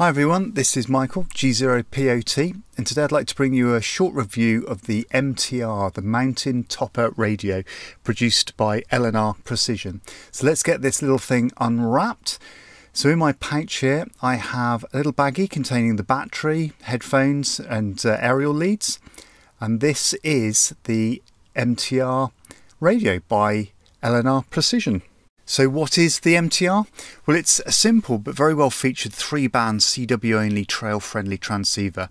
Hi everyone, this is Michael, G0POT, and today I'd like to bring you a short review of the MTR, the Mountain Topper Radio, produced by LNR Precision. So let's get this little thing unwrapped. So in my pouch here, I have a little baggie containing the battery, headphones and uh, aerial leads. And this is the MTR radio by LNR Precision. So what is the MTR? Well, it's a simple but very well featured three band CW only trail friendly transceiver.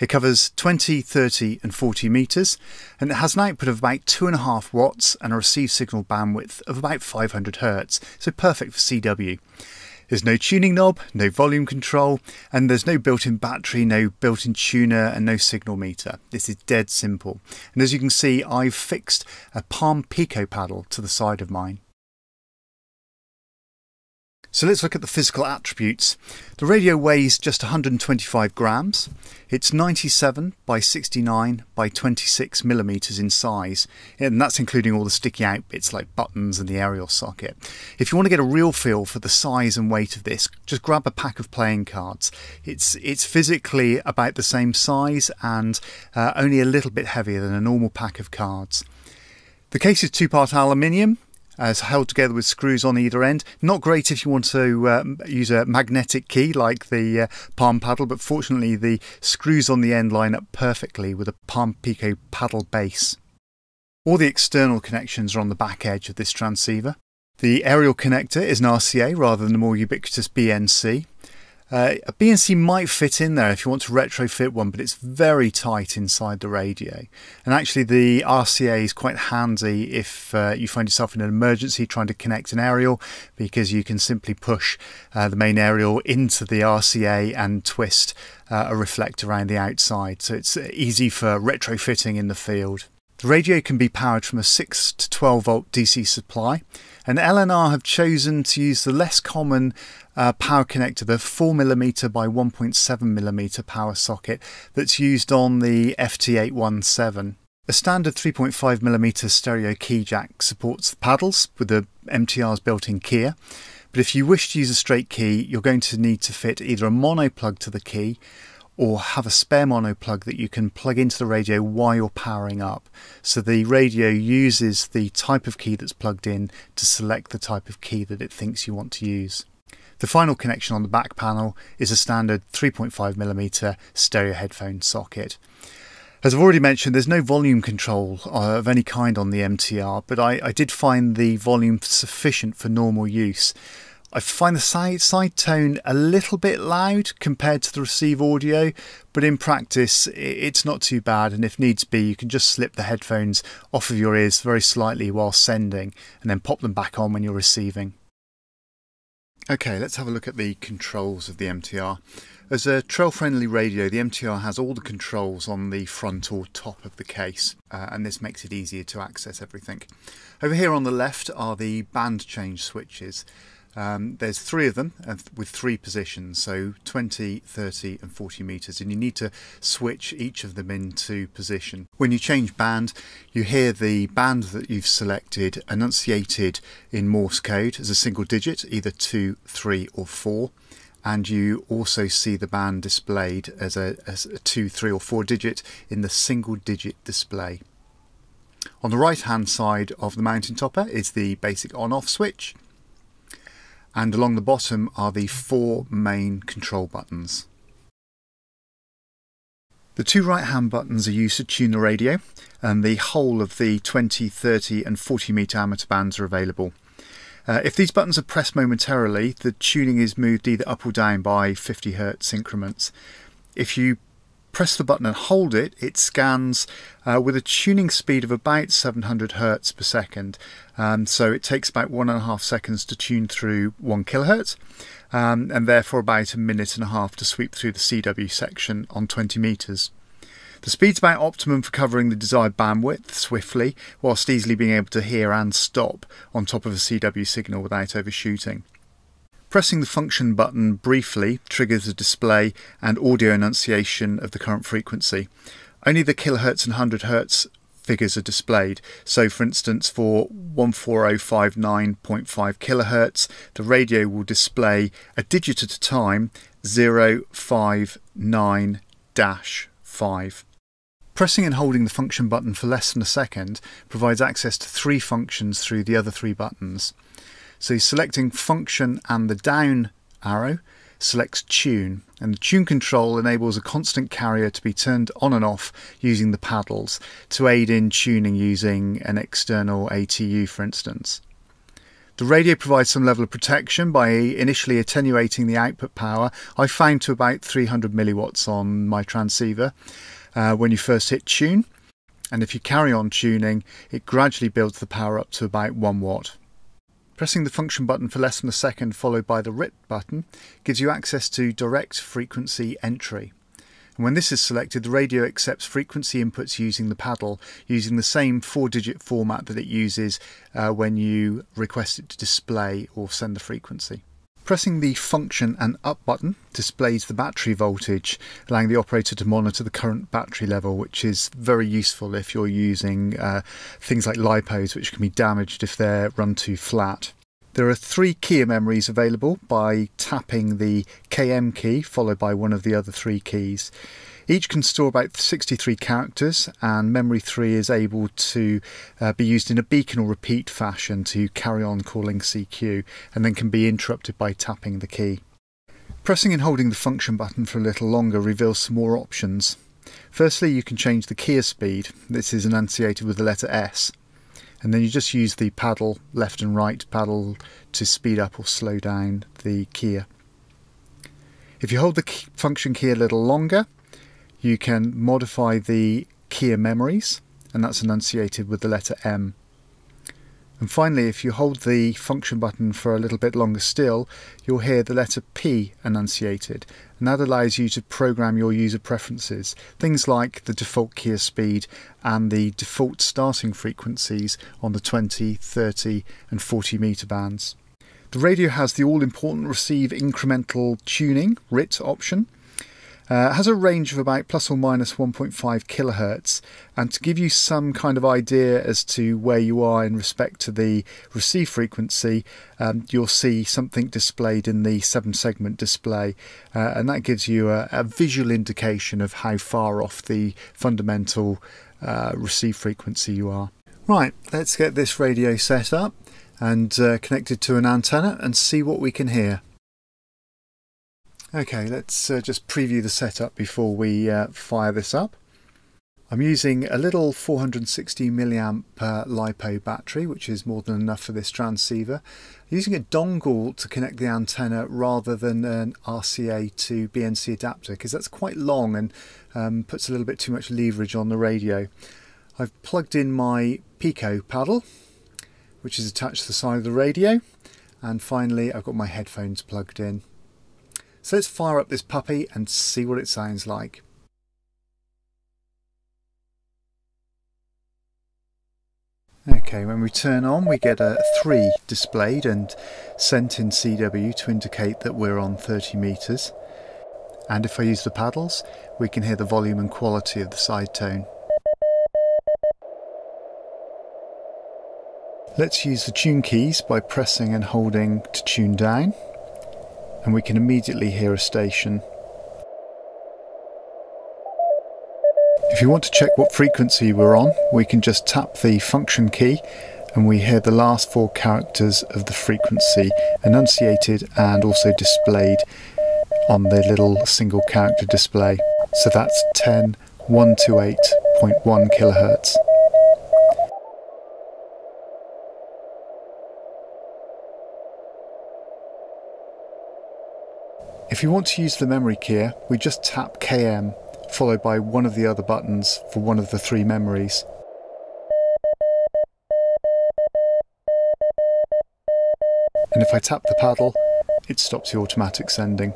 It covers 20, 30 and 40 metres and it has an output of about 2.5 watts and a receive signal bandwidth of about 500 Hz, so perfect for CW. There's no tuning knob, no volume control, and there's no built-in battery, no built-in tuner, and no signal meter. This is dead simple. And as you can see, I've fixed a Palm Pico paddle to the side of mine. So let's look at the physical attributes. The radio weighs just 125 grams. It's 97 by 69 by 26 millimeters in size, and that's including all the sticky out bits like buttons and the aerial socket. If you want to get a real feel for the size and weight of this, just grab a pack of playing cards. It's it's physically about the same size and uh, only a little bit heavier than a normal pack of cards. The case is two-part aluminium as held together with screws on either end. Not great if you want to uh, use a magnetic key like the uh, Palm paddle, but fortunately the screws on the end line up perfectly with a Palm Pico paddle base. All the external connections are on the back edge of this transceiver. The aerial connector is an RCA rather than the more ubiquitous BNC. Uh, a BNC might fit in there if you want to retrofit one, but it's very tight inside the radio. And actually, the RCA is quite handy if uh, you find yourself in an emergency trying to connect an aerial, because you can simply push uh, the main aerial into the RCA and twist uh, a reflector around the outside. So it's easy for retrofitting in the field. The radio can be powered from a 6 to 12 volt DC supply, and LNR have chosen to use the less common uh, power connector, the 4mm by 1.7mm power socket that's used on the FT817. A standard 3.5mm stereo key jack supports the paddles with the MTR's built-in keyer, but if you wish to use a straight key, you're going to need to fit either a mono plug to the key or have a spare mono plug that you can plug into the radio while you're powering up. So the radio uses the type of key that's plugged in to select the type of key that it thinks you want to use. The final connection on the back panel is a standard 3.5mm stereo headphone socket. As I've already mentioned, there's no volume control uh, of any kind on the MTR, but I, I did find the volume sufficient for normal use. I find the side, side tone a little bit loud compared to the receive audio, but in practice it's not too bad. And if needs be, you can just slip the headphones off of your ears very slightly while sending and then pop them back on when you're receiving. Okay, let's have a look at the controls of the MTR. As a trail-friendly radio, the MTR has all the controls on the front or top of the case, uh, and this makes it easier to access everything. Over here on the left are the band change switches. Um, there's three of them uh, with three positions, so 20, 30 and 40 meters, and you need to switch each of them into position. When you change band, you hear the band that you've selected enunciated in Morse code as a single digit, either 2, 3 or 4, and you also see the band displayed as a, as a 2, 3 or 4 digit in the single digit display. On the right hand side of the mountain topper is the basic on off switch and along the bottom are the four main control buttons. The two right hand buttons are used to tune the radio and the whole of the 20, 30 and 40 meter amateur bands are available. Uh, if these buttons are pressed momentarily, the tuning is moved either up or down by 50 Hz increments. If you press the button and hold it, it scans uh, with a tuning speed of about 700 hertz per second. Um, so it takes about one and a half seconds to tune through one kilohertz, um, and therefore about a minute and a half to sweep through the CW section on 20 meters. The speed's about optimum for covering the desired bandwidth swiftly, whilst easily being able to hear and stop on top of a CW signal without overshooting. Pressing the function button briefly triggers the display and audio enunciation of the current frequency. Only the kilohertz and 100 Hz figures are displayed. So, for instance, for 14059.5 kilohertz, the radio will display a digit at a time 059 5. Pressing and holding the function button for less than a second provides access to three functions through the other three buttons. So selecting function and the down arrow selects tune and the tune control enables a constant carrier to be turned on and off using the paddles to aid in tuning using an external ATU for instance. The radio provides some level of protection by initially attenuating the output power. I found to about 300 milliwatts on my transceiver uh, when you first hit tune. And if you carry on tuning, it gradually builds the power up to about 1 watt. Pressing the function button for less than a second followed by the RIT button gives you access to direct frequency entry. And when this is selected, the radio accepts frequency inputs using the paddle, using the same four digit format that it uses uh, when you request it to display or send the frequency. Pressing the function and up button displays the battery voltage, allowing the operator to monitor the current battery level, which is very useful if you're using uh, things like LiPos, which can be damaged if they're run too flat. There are three keyer memories available by tapping the KM key followed by one of the other three keys. Each can store about 63 characters, and memory 3 is able to uh, be used in a beacon or repeat fashion to carry on calling CQ and then can be interrupted by tapping the key. Pressing and holding the function button for a little longer reveals some more options. Firstly, you can change the keyer speed. This is enunciated with the letter S. And then you just use the paddle, left and right paddle, to speed up or slow down the keyer. If you hold the function key a little longer, you can modify the keyer memories, and that's enunciated with the letter M. And finally, if you hold the function button for a little bit longer still, you'll hear the letter P enunciated, and that allows you to program your user preferences, things like the default keyer speed and the default starting frequencies on the 20, 30, and 40 meter bands. The radio has the all important receive incremental tuning RIT option, uh, has a range of about plus or minus 1.5 kilohertz, and to give you some kind of idea as to where you are in respect to the receive frequency, um, you'll see something displayed in the seven segment display, uh, and that gives you a, a, visual indication of how far off the fundamental uh, receive frequency you are. Right, let's get this radio set up and uh, connected to an antenna and see what we can hear. Okay, let's uh, just preview the setup before we uh, fire this up. I'm using a little 460 milliamp uh, LiPo battery, which is more than enough for this transceiver. I'm using a dongle to connect the antenna rather than an RCA to BNC adapter because that's quite long and um, puts a little bit too much leverage on the radio. I've plugged in my Pico paddle, which is attached to the side of the radio, and finally I've got my headphones plugged in. So let's fire up this puppy and see what it sounds like. Okay, when we turn on we get a 3 displayed and sent in CW to indicate that we're on 30 metres. And if I use the paddles, we can hear the volume and quality of the side tone. Let's use the tune keys by pressing and holding to tune down and we can immediately hear a station. If you want to check what frequency we're on, we can just tap the function key and we hear the last four characters of the frequency enunciated and also displayed on the little single character display. So that's 10128.1 kilohertz. If you want to use the memory keyer, we just tap KM followed by one of the other buttons for one of the three memories. And if I tap the paddle, it stops the automatic sending.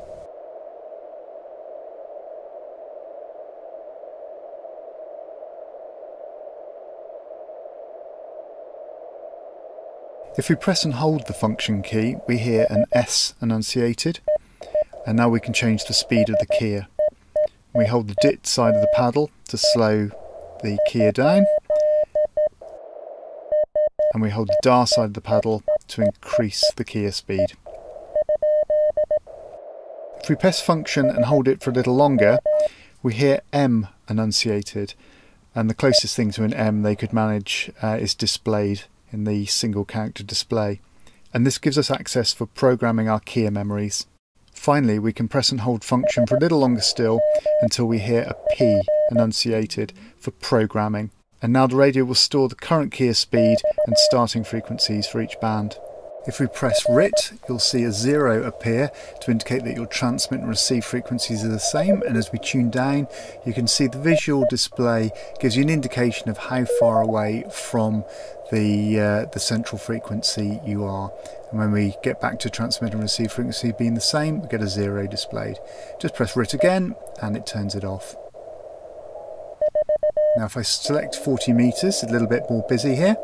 If we press and hold the function key, we hear an S enunciated and now we can change the speed of the keyer. We hold the DIT side of the paddle to slow the keyer down and we hold the DAH side of the paddle to increase the keyer speed. If we press function and hold it for a little longer, we hear M enunciated, and the closest thing to an M they could manage uh, is displayed in the single character display. And this gives us access for programming our keyer memories. Finally, we can press and hold function for a little longer still until we hear a P enunciated for programming. And now the radio will store the current keyer speed and starting frequencies for each band. If we press RIT, you'll see a zero appear to indicate that your transmit and receive frequencies are the same. And as we tune down, you can see the visual display gives you an indication of how far away from the, uh, the central frequency you are. And when we get back to transmit and receive frequency being the same, we get a zero displayed. Just press RIT again and it turns it off. Now if I select 40 meters, a little bit more busy here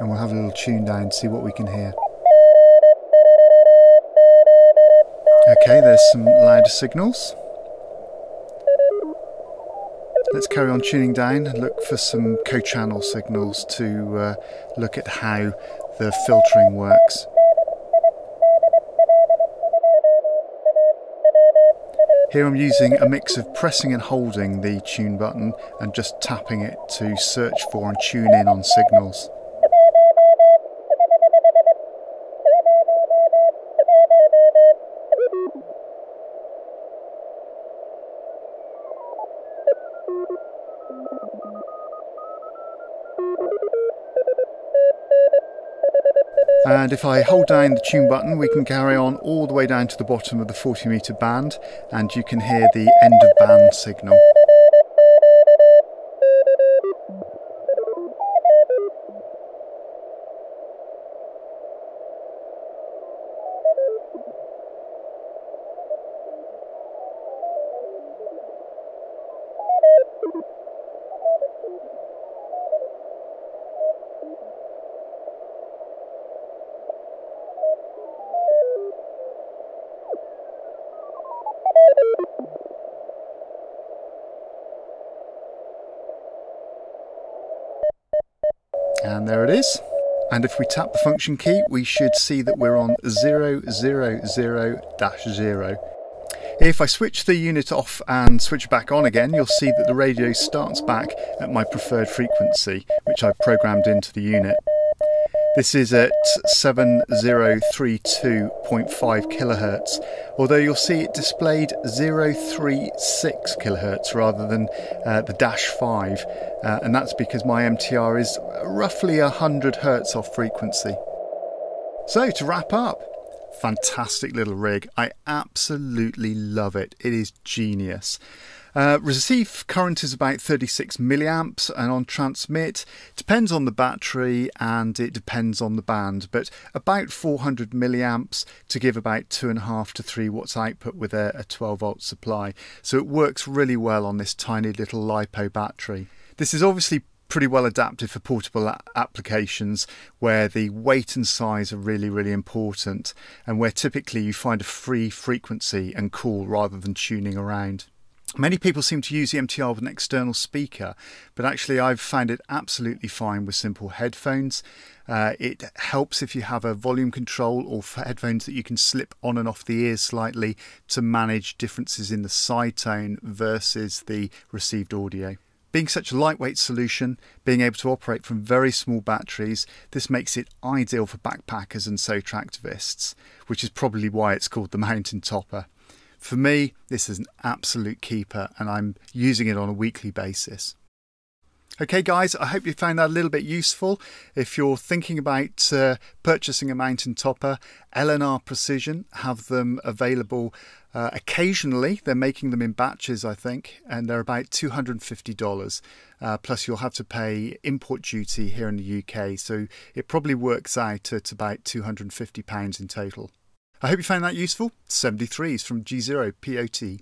and we'll have a little tune down and see what we can hear. Okay, there's some louder signals. Let's carry on tuning down and look for some co-channel signals to uh, look at how the filtering works. Here I'm using a mix of pressing and holding the tune button and just tapping it to search for and tune in on signals. And if I hold down the tune button, we can carry on all the way down to the bottom of the 40 meter band and you can hear the end of band signal. And there it is. And if we tap the function key, we should see that we're on 000-0. If I switch the unit off and switch back on again, you'll see that the radio starts back at my preferred frequency, which I've programmed into the unit. This is at 7032.5 kilohertz, although you'll see it displayed 036 kilohertz rather than uh, the dash 5, uh, and that's because my MTR is roughly 100 hertz off frequency. So to wrap up, fantastic little rig. I absolutely love it. It is genius. Uh, receive current is about 36 milliamps, and on transmit depends on the battery and it depends on the band, but about 400 milliamps to give about two and a half to three watts output with a, a 12 volt supply. So it works really well on this tiny little lipo battery. This is obviously pretty well adapted for portable applications where the weight and size are really really important and where typically you find a free frequency and call rather than tuning around. Many people seem to use the MTR with an external speaker, but actually I've found it absolutely fine with simple headphones. Uh, it helps if you have a volume control or headphones that you can slip on and off the ears slightly to manage differences in the side tone versus the received audio. Being such a lightweight solution, being able to operate from very small batteries, this makes it ideal for backpackers and SOTA activists, which is probably why it's called the Mountain Topper. For me, this is an absolute keeper and I'm using it on a weekly basis. Okay guys, I hope you found that a little bit useful. If you're thinking about uh, purchasing a mountain topper, LNR Precision have them available uh, occasionally. They're making them in batches, I think, and they're about $250. Uh, plus you'll have to pay import duty here in the UK, so it probably works out at about £250 in total. I hope you found that useful. 73s from G0 POT.